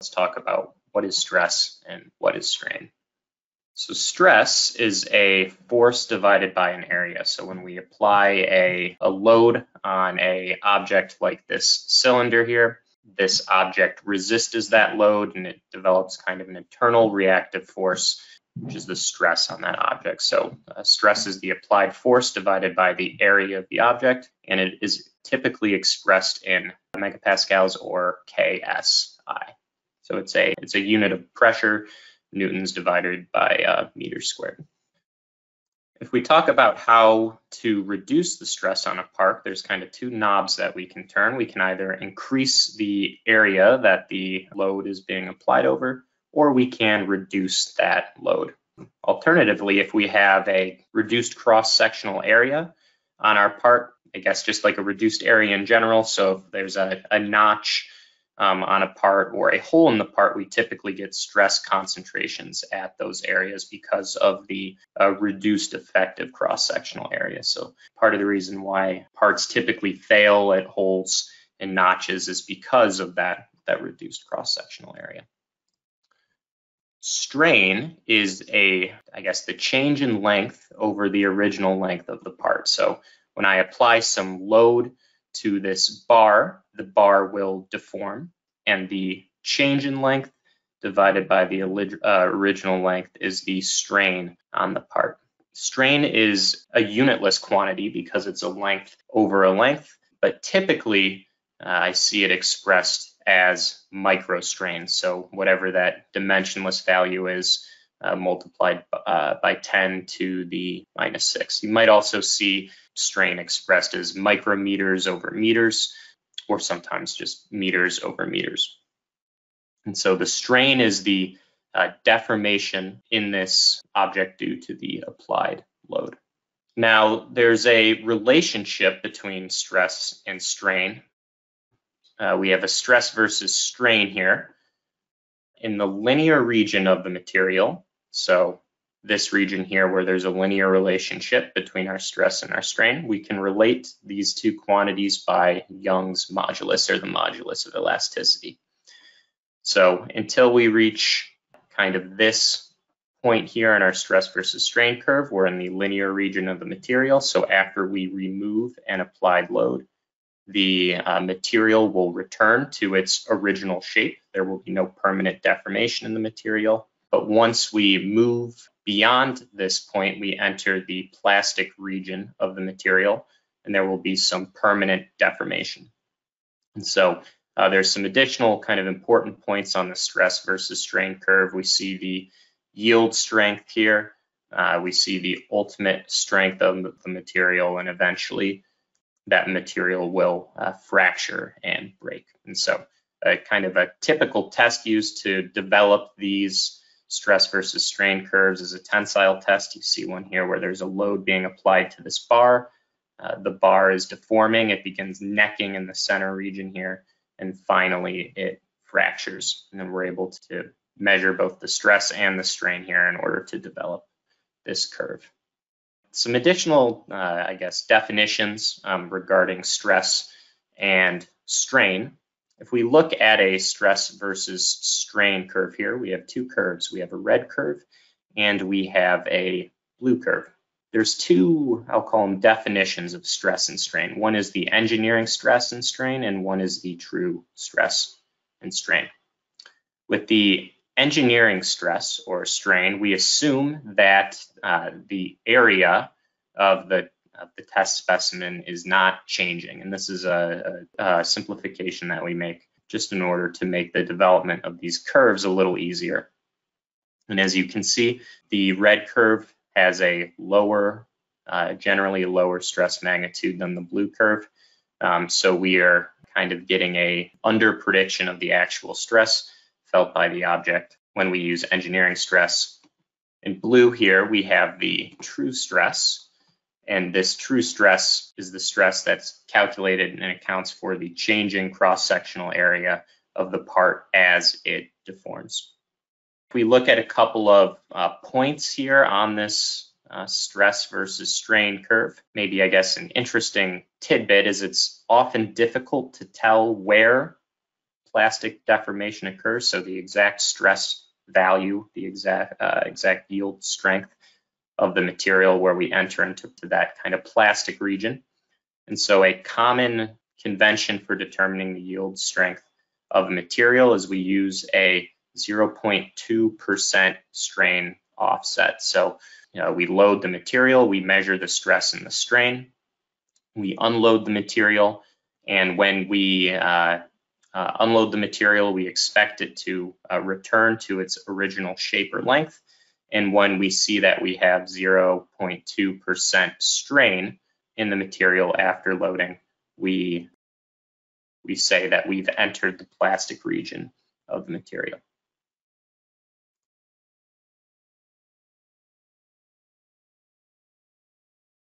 let's talk about what is stress and what is strain. So stress is a force divided by an area. So when we apply a, a load on a object like this cylinder here, this object resists that load and it develops kind of an internal reactive force, which is the stress on that object. So uh, stress is the applied force divided by the area of the object, and it is typically expressed in megapascals or KSI. So it's a it's a unit of pressure, newtons divided by uh, meters squared. If we talk about how to reduce the stress on a part, there's kind of two knobs that we can turn. We can either increase the area that the load is being applied over, or we can reduce that load. Alternatively, if we have a reduced cross-sectional area on our part, I guess just like a reduced area in general, so if there's a, a notch um, on a part or a hole in the part, we typically get stress concentrations at those areas because of the uh, reduced effective cross-sectional area. So part of the reason why parts typically fail at holes and notches is because of that, that reduced cross-sectional area. Strain is a, I guess, the change in length over the original length of the part. So when I apply some load to this bar, the bar will deform and the change in length divided by the uh, original length is the strain on the part. Strain is a unitless quantity because it's a length over a length, but typically uh, I see it expressed as microstrain. So whatever that dimensionless value is uh, multiplied uh, by 10 to the minus 6. You might also see strain expressed as micrometers over meters, or sometimes just meters over meters. And so the strain is the uh, deformation in this object due to the applied load. Now, there's a relationship between stress and strain. Uh, we have a stress versus strain here. In the linear region of the material, so this region here where there's a linear relationship between our stress and our strain, we can relate these two quantities by Young's modulus or the modulus of elasticity. So until we reach kind of this point here in our stress versus strain curve, we're in the linear region of the material. So after we remove an applied load, the uh, material will return to its original shape. There will be no permanent deformation in the material. But once we move beyond this point, we enter the plastic region of the material, and there will be some permanent deformation. And so uh, there's some additional kind of important points on the stress versus strain curve. We see the yield strength here. Uh, we see the ultimate strength of the material, and eventually that material will uh, fracture and break. And so uh, kind of a typical test used to develop these stress versus strain curves is a tensile test. You see one here where there's a load being applied to this bar. Uh, the bar is deforming. It begins necking in the center region here. And finally, it fractures. And then we're able to measure both the stress and the strain here in order to develop this curve. Some additional, uh, I guess, definitions um, regarding stress and strain if we look at a stress versus strain curve here, we have two curves. We have a red curve and we have a blue curve. There's two, I'll call them definitions of stress and strain. One is the engineering stress and strain, and one is the true stress and strain. With the engineering stress or strain, we assume that uh, the area of the uh, the test specimen is not changing. And this is a, a, a, simplification that we make just in order to make the development of these curves a little easier. And as you can see, the red curve has a lower, uh, generally lower stress magnitude than the blue curve. Um, so we are kind of getting a under prediction of the actual stress felt by the object when we use engineering stress. In blue here, we have the true stress, and this true stress is the stress that's calculated and accounts for the changing cross-sectional area of the part as it deforms. If we look at a couple of uh, points here on this uh, stress versus strain curve, maybe I guess an interesting tidbit is it's often difficult to tell where plastic deformation occurs, so the exact stress value, the exact uh, exact yield strength of the material where we enter into that kind of plastic region. And so a common convention for determining the yield strength of a material is we use a 0.2% strain offset. So you know, we load the material, we measure the stress and the strain, we unload the material, and when we uh, uh, unload the material, we expect it to uh, return to its original shape or length. And when we see that we have 0.2% strain in the material after loading, we, we say that we've entered the plastic region of the material.